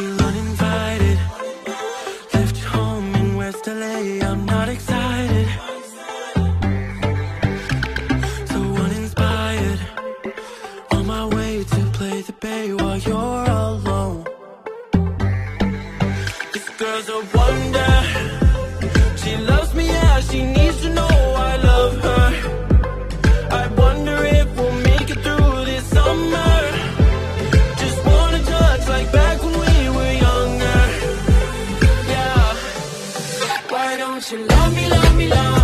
uninvited. Left home in West LA, I'm not excited. So uninspired. On my way to play the bay vida.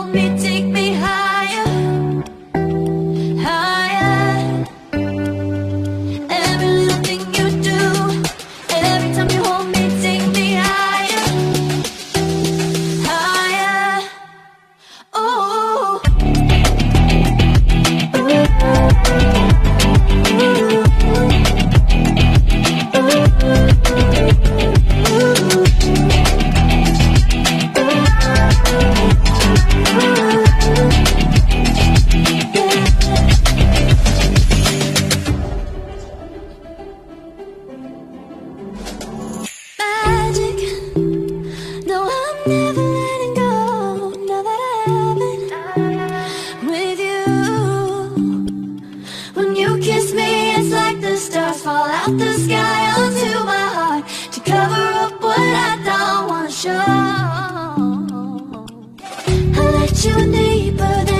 hold me stars fall out the sky onto my heart to cover up what I don't want to show. I let you deeper than.